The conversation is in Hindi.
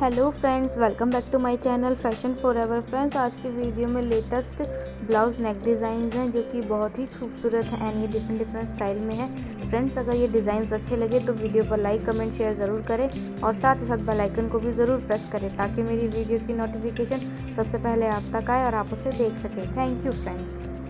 Hello friends welcome back to my channel fashion forever friends आज की वीडियो में लेटेस्ट ब्लाउज नेक डिज़ाइन हैं, जो कि बहुत ही खूबसूरत हैं एंड ये डिफरेंट डिफरेंट स्टाइल में है। फ्रेंड्स अगर ये डिज़ाइन अच्छे लगे तो वीडियो पर लाइक कमेंट शेयर ज़रूर करें और साथ ही साथ बेल आइकन को भी ज़रूर प्रेस करें ताकि मेरी वीडियो की नोटिफिकेशन सबसे पहले आप तक आए और आप उसे देख सकें। Thank you friends